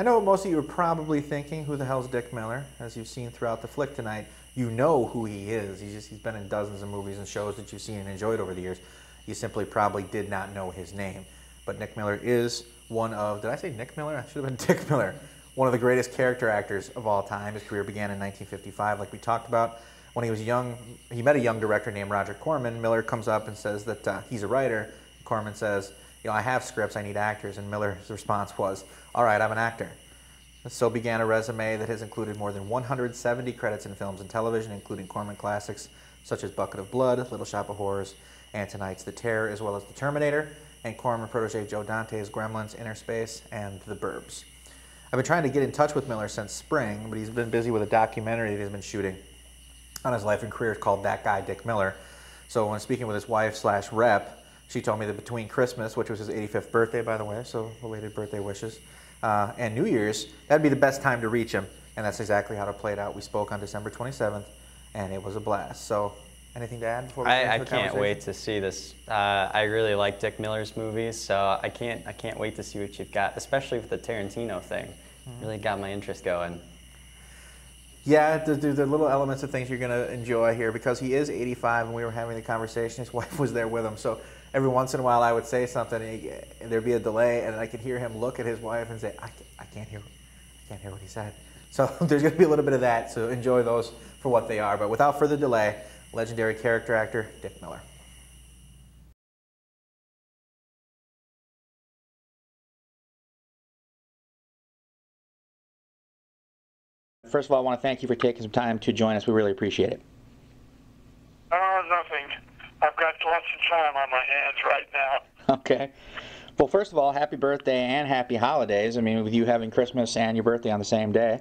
I know what most of you are probably thinking, who the hell's Dick Miller? As you've seen throughout the flick tonight, you know who he is. He's, just, he's been in dozens of movies and shows that you've seen and enjoyed over the years. You simply probably did not know his name. But Nick Miller is one of, did I say Nick Miller? I should have been Dick Miller. One of the greatest character actors of all time. His career began in 1955, like we talked about. When he was young, he met a young director named Roger Corman. Miller comes up and says that uh, he's a writer. Corman says, you know, I have scripts, I need actors. And Miller's response was, all right, I'm an actor. So began a resume that has included more than 170 credits in films and television, including Corman classics such as Bucket of Blood, Little Shop of Horrors, and tonight's The Terror, as well as The Terminator, and Corman protege Joe Dante's Gremlins, Innerspace, and The Burbs. I've been trying to get in touch with Miller since spring, but he's been busy with a documentary that he's been shooting on his life and career called That Guy, Dick Miller. So when speaking with his wife slash rep, she told me that between Christmas, which was his 85th birthday, by the way, so belated birthday wishes, uh, and New Year's, that'd be the best time to reach him. And that's exactly how it played out. We spoke on December 27th, and it was a blast. So, anything to add before we I, I can't wait to see this. Uh, I really like Dick Miller's movies, so I can't I can't wait to see what you've got, especially with the Tarantino thing. Mm-hmm. Really got my interest going. Yeah, the, the, little elements of things you're going to enjoy here because he is 85 and we were having the conversation. His wife was there with him. So every once in a while I would say something and there'd be a delay and I could hear him look at his wife and say, I, I can't hear I can't hear what he said. So there's going to be a little bit of that. So enjoy those for what they are. But without further delay, legendary character actor Dick Miller. First of all, I want to thank you for taking some time to join us. We really appreciate it. I've got lots of time on my hands right now. Okay. Well, first of all, happy birthday and happy holidays. I mean, with you having Christmas and your birthday on the same day.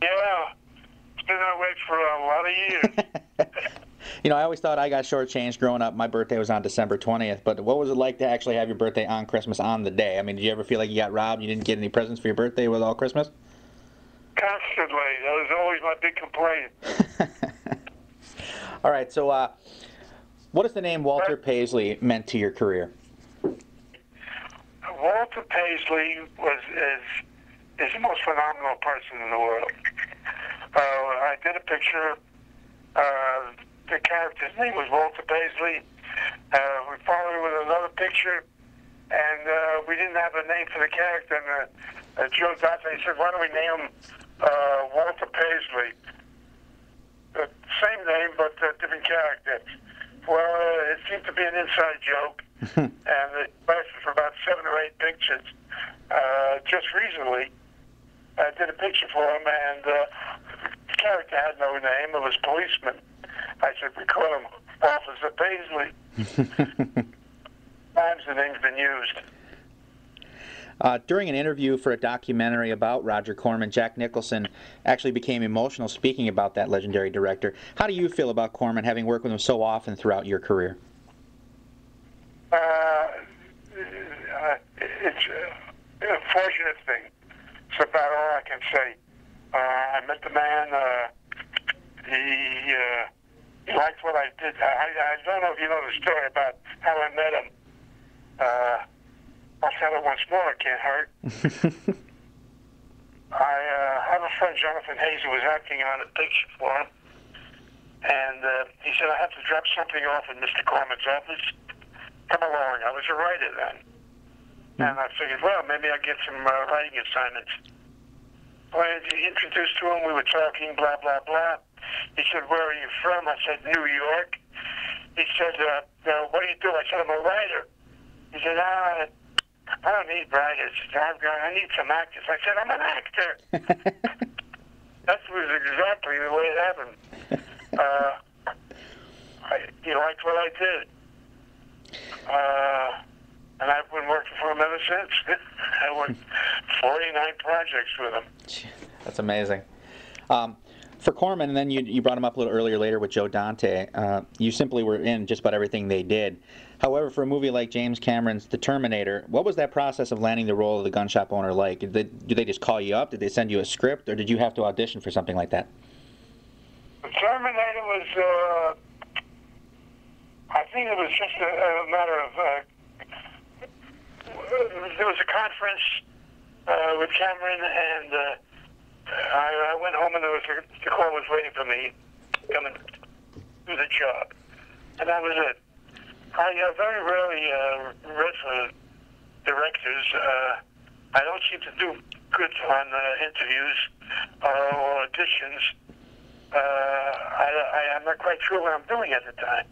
Yeah. It's been that way for a lot of years. you know, I always thought I got shortchanged growing up. My birthday was on December 20th, but what was it like to actually have your birthday on Christmas on the day? I mean, did you ever feel like you got robbed? You didn't get any presents for your birthday with all Christmas? Constantly. That was always my big complaint. all right, so uh, what has the name Walter Paisley meant to your career? Walter Paisley was is is the most phenomenal person in the world. Uh, I did a picture. Uh, the character's name was Walter Paisley. Uh, we followed with another picture, and uh, we didn't have a name for the character. And uh, uh, Joe Dante said, "Why don't we name him uh, Walter Paisley?" The same name, but uh, different character. Well, uh, it seemed to be an inside joke, and it lasted for about seven or eight pictures. Uh, just recently, I did a picture for him, and uh, the character had no name. It was policeman. I said, we call him Officer Paisley. Times the name's been used. Uh, during an interview for a documentary about Roger Corman, Jack Nicholson actually became emotional speaking about that legendary director. How do you feel about Corman, having worked with him so often throughout your career? Uh, uh it's a fortunate thing. It's about all I can say. Uh, I met the man. Uh, he, uh, he liked what I did. I, I don't know if you know the story about how I met him. Uh, I'll tell it once more. It can't hurt. I uh, have a friend, Jonathan Haze, who was acting on a picture for him. And uh, he said, I have to drop something off in Mr. Corman's office. Come along. I was a writer then. Mm. And I figured, well, maybe I'll get some uh, writing assignments. Well, he introduced to him. We were talking, blah, blah, blah. He said, where are you from? I said, New York. He said, uh, what do you do? I said, I'm a writer. He said, ah, I don't need writers. I need some actors. I said, I'm an actor. that was exactly the way it happened. Uh, I, he liked what I did. Uh, and I've been working for him ever since. I worked 49 projects with him. That's amazing. Um, for Corman, and then you, you brought him up a little earlier later with Joe Dante. Uh, you simply were in just about everything they did. However, for a movie like James Cameron's The Terminator, what was that process of landing the role of the gun shop owner like? Did they, did they just call you up? Did they send you a script, or did you have to audition for something like that? The Terminator was, uh, I think it was just a, a matter of, uh, there was a conference uh, with Cameron, and uh, I, I went home, and there was the call was waiting for me, coming to the job, and that was it. I uh, very rarely uh, read for directors. Uh, I don't seem to do good on uh, interviews uh, or auditions. Uh, I, I, I'm not quite sure what I'm doing at the time.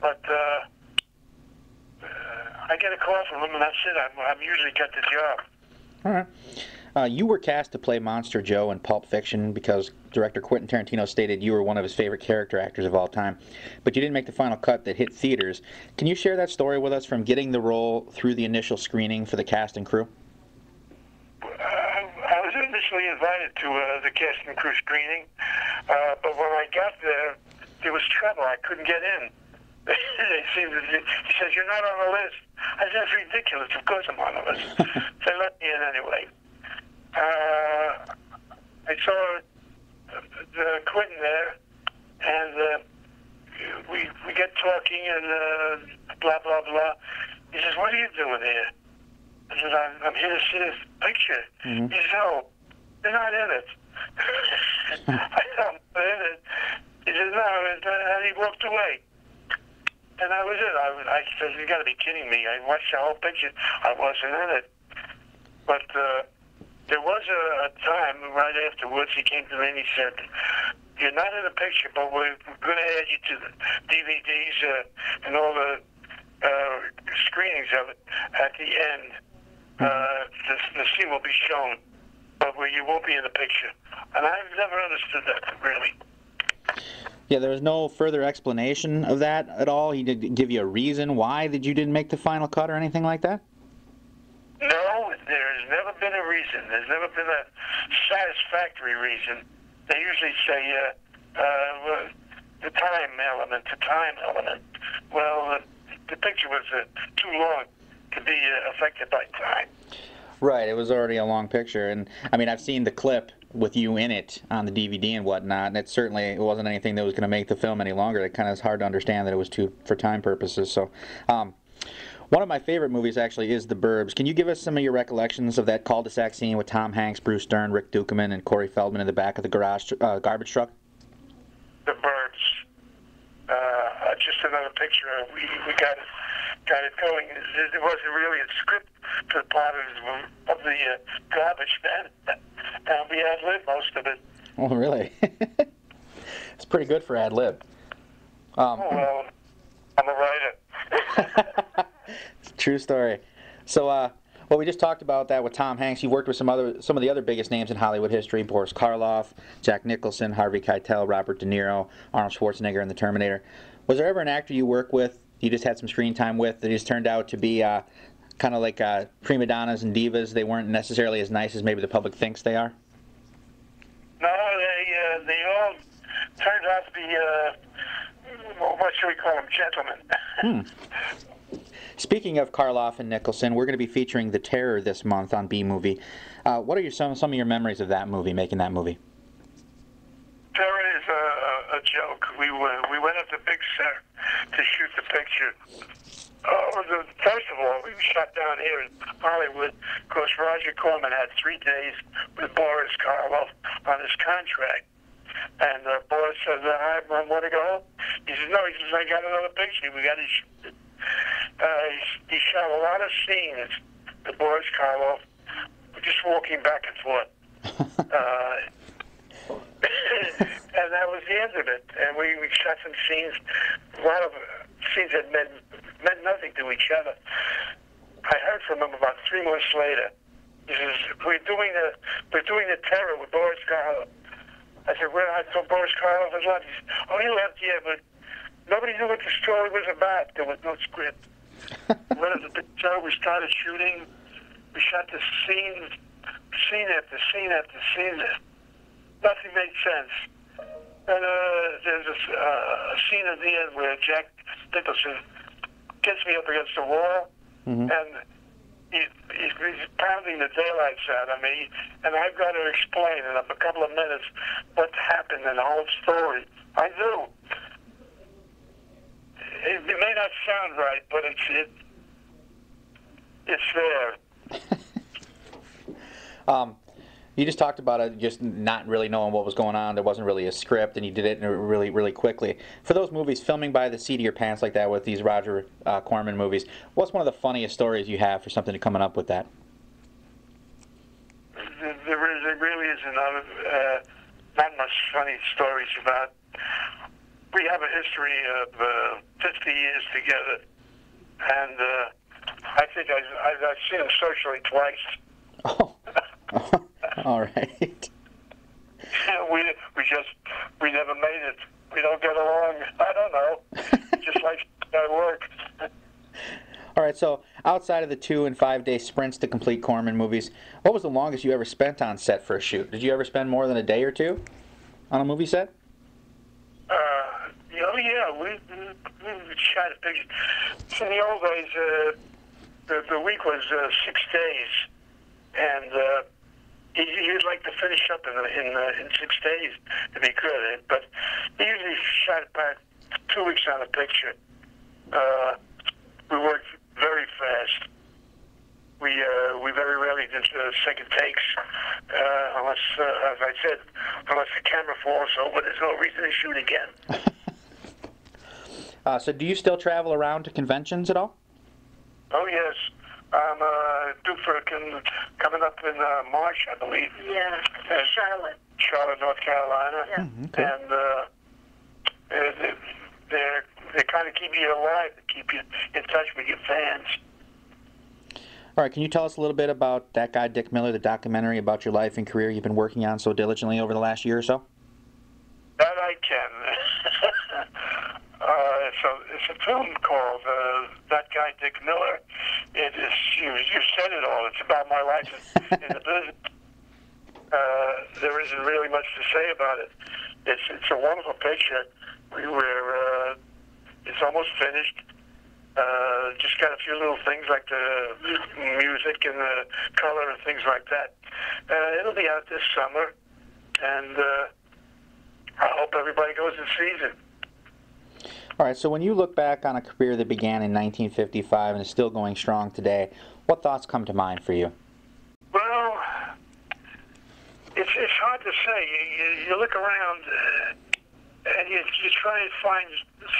But uh, uh, I get a call from them, and that's it. I'm, I'm usually got the job. All right. Uh, you were cast to play Monster Joe in Pulp Fiction because director Quentin Tarantino stated you were one of his favorite character actors of all time, but you didn't make the final cut that hit theaters. Can you share that story with us from getting the role through the initial screening for the cast and crew? Uh, I was initially invited to uh, the cast and crew screening, uh, but when I got there, there was trouble. I couldn't get in. they seemed to, he says, You're not on the list. I said, That's ridiculous. Of course I'm on the list. they let me in anyway. Uh, I saw the Quentin there, and uh, we we get talking and uh, blah blah blah. He says, "What are you doing here?" I said, "I'm, I'm here to see this picture." He says, "Oh, they're not in it." I said, "I'm not in it." He says, "No," and he walked away. And that was it. I, I said, "You got to be kidding me!" I watched the whole picture. I wasn't in it, but. Uh, there was a, a time right afterwards he came to me and he said, "You're not in the picture, but we're, going to add you to the DVDs uh, and all the uh, screenings of it at the end. Uh, the, the scene will be shown, but where you won't be in the picture." And I've never understood that really. Yeah, there was no further explanation of that at all. He didn't give you a reason why that you didn't make the final cut or anything like that. No, there's never been a reason. There's never been a satisfactory reason. They usually say uh, uh, the time element, the time element. Well, the, the picture was uh, too long to be uh, affected by time. Right, it was already a long picture, and I mean I've seen the clip with you in it on the DVD and whatnot, and it certainly it wasn't anything that was going to make the film any longer. It kind of is hard to understand that it was too for time purposes. So, um, one of my favorite movies actually is The Burbs. Can you give us some of your recollections of that cul-de-sac scene with Tom Hanks, Bruce Dern, Rick Ducommun, and Corey Feldman in the back of the garage uh, garbage truck? The birds. Uh, just another picture. We we got it got it going. It, wasn't really a script for the of, of the uh, garbage man. And we ad lib most of it. Oh, really? it's pretty good for ad lib. Um, Oh well, I'm a writer. True story. So, uh, well, we just talked about that with Tom Hanks. You worked with some other, some of the other biggest names in Hollywood history: Boris Karloff, Jack Nicholson, Harvey Keitel, Robert De Niro, Arnold Schwarzenegger, and The Terminator. Was there ever an actor you worked with, you just had some screen time with, that just turned out to be uh, kind of like uh, prima donnas and divas? They weren't necessarily as nice as maybe the public thinks they are. No, they uh, they all turned out to be uh, what should we call them, gentlemen. Speaking of Karloff and Nicholson, we're going to be featuring The Terror this month on B Movie. Uh, what are your, some some of your memories of that movie, making that movie? Terror is a, a, joke. We were, we went up to Big Sur to shoot the picture. Oh, the, first of all, we shot down here in Hollywood because Roger Corman had three days with Boris Karloff on his contract. And uh, Boris says, I want to go home. He says, no, he says, I got another picture. We got to shoot it. Uh, he, he shot a lot of scenes with Boris Karloff, just walking back and forth. Uh, and that was the end of it. And we, we shot some scenes, a lot of scenes that meant meant nothing to each other. I heard from him about three months later. He says, "We're doing the we're doing the terror with Boris Karloff." I said, "Well, I thought Boris Karloff was left." He said, "Oh, he left, yeah, but nobody knew what the story was about. There was no script." when it was a big show, we started shooting. We shot the scenes, scene after scene after scene. Nothing made sense. And uh, there's uh, a scene at the end where Jack Nicholson gets me up against the wall, and he, he, he's pounding the daylights out of me, and I've got to explain in a couple of minutes what happened and the whole story. I do. It, it may not sound right, but it's it, it's there. Um, you just talked about it, just not really knowing what was going on. There wasn't really a script, and you did it really, really quickly. For those movies, filming by the seat of your pants like that with these Roger uh, Corman movies, what's one of the funniest stories you have for something to coming up with that? There, there really isn't uh, not much funny stories about. We have a history of uh, 50 years together, and uh, I think I, I, I've seen him socially twice. Oh, all right. we we just we never made it. We don't get along. I don't know. just like at work. All right, so outside of the two and five day sprints to complete Corman movies, what was the longest you ever spent on set for a shoot? Did you ever spend more than a day or two on a movie set? Oh yeah, we, we, shot a picture. In the old days, uh, the, the week was uh, six days, and uh, he, he'd like to finish up in in, uh, in six days to be good. But he usually shot about two weeks on a picture. Uh, we worked very fast. We uh, we very rarely did uh, second takes, uh, unless, uh, as I said, unless the camera falls over. There's no reason to shoot again. Uh, so, do you still travel around to conventions at all? Oh yes, I'm uh, due for a con- coming up in uh, March, I believe. Yeah, Uh, Charlotte. Charlotte, North Carolina, Yeah. okay. and uh, they're they're, they're kind of keep you alive, to keep you in touch with your fans. All right, can you tell us a little bit about that guy, Dick Miller, the documentary about your life and career you've been working on so diligently over the last year or so? That I can. uh, it's, a, it's a film called uh, That Guy Dick Miller. It is you, you said it all. It's about my life in, in the business. Uh, there isn't really much to say about it. It's it's a wonderful picture. We were uh, it's almost finished. Uh, just got a few little things like the music and the color and things like that. Uh, it'll be out this summer, and. Uh, I hope everybody goes and sees it. All right, so when you look back on a career that began in 1955 and is still going strong today, what thoughts come to mind for you? Well, it's it's hard to say. You, you, you look around uh, and you, you try and find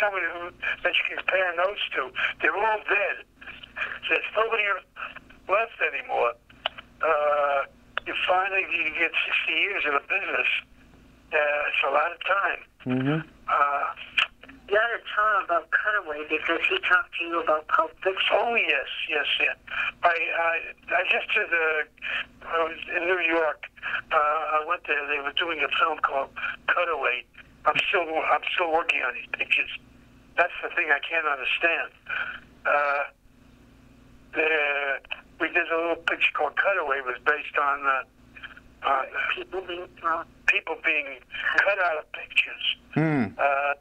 somebody who that you can compare notes to. They're all dead. There's nobody left anymore. Uh, you finally you get 60 years in the business. Uh, it's a lot of time. Mm-hmm. Uh, You ought to about Cutaway because he talked to you about Pulp Fiction. Oh yes, yes, yeah. I I, I just did. Uh, I was in New York. Uh, I went there. They were doing a film called Cutaway. I'm still I'm still working on these pictures. That's the thing I can't understand. Uh, the, we did a little picture called Cutaway. It was based on uh, uh, People being thrown. people being cut out of pictures Hmm. uh,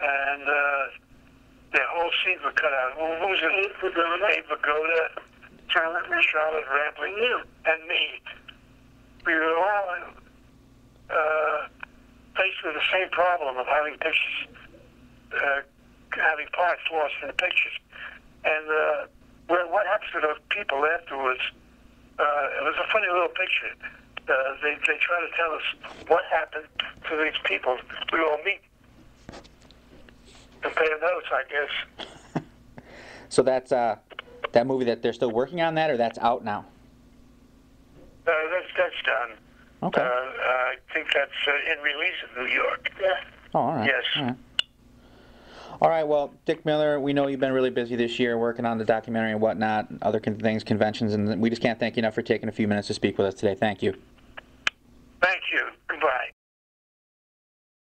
and uh, their whole scenes were cut out. Who, who's it? Abe Vigoda. Abe Vigoda, Charlotte Rampling. Charlotte Rampling, You. and me. We were all uh, faced with the same problem of having pictures, uh, having parts lost in the pictures. And uh, well, what happens to those people afterwards? Uh, it was a funny little picture. Uh, they, they try to tell us what happened to these people. We all meet, compare notes, I guess. So that's uh, that movie that they're still working on that, or that's out now? Uh, that's that's done. Okay. Uh, I think that's uh, in release in New York. Yeah. oh, all right. yes. All right. All right. Well, Dick Miller, we know you've been really busy this year working on the documentary and whatnot, and other con- things, conventions, and we just can't thank you enough for taking a few minutes to speak with us today. Thank you. Thank you. Goodbye.